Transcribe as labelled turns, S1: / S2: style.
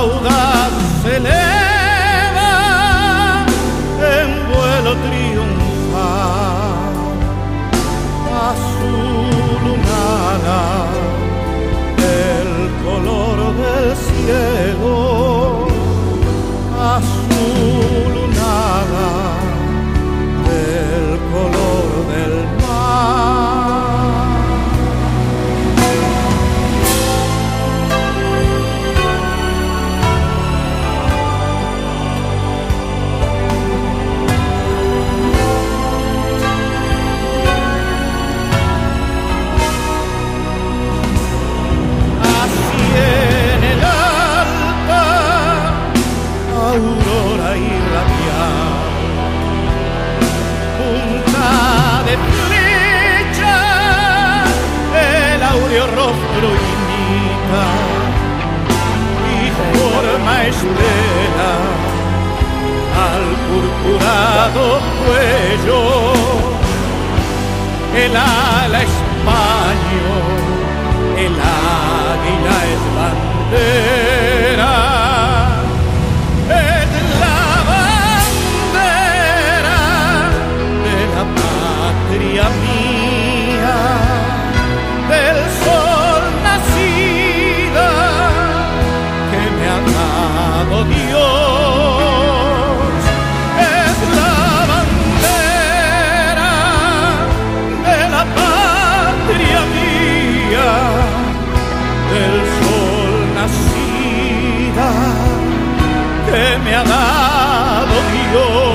S1: ahogar se le imita y forma estela al purpurado cuello, el dado Dios. Es la bandera de la patria mía del sol nacida que me ha dado Dios.